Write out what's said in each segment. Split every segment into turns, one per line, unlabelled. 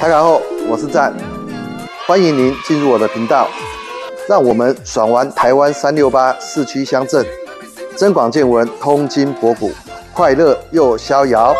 大家好，我是赞，欢迎您进入我的频道，让我们爽玩台湾三六八市区乡镇，增广见闻，通经博古，快乐又逍遥。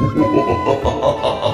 哈哈哈哈哈哈。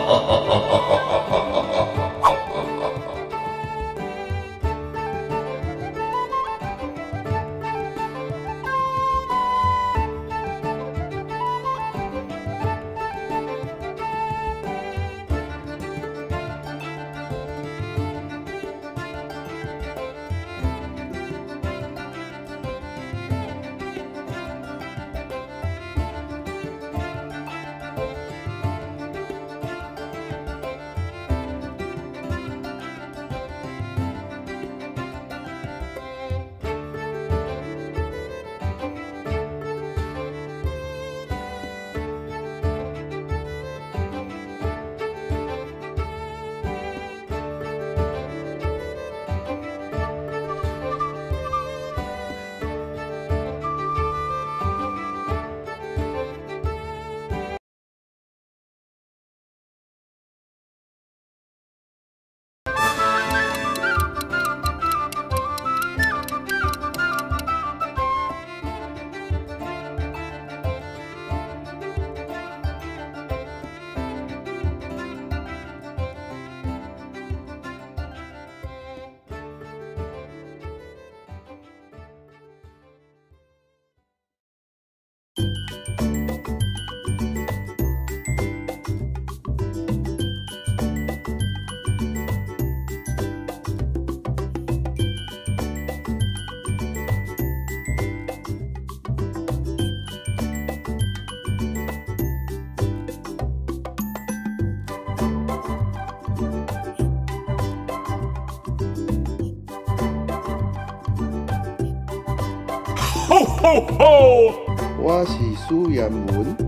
我是苏彦文。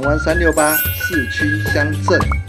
龙湾三六八，市区乡镇。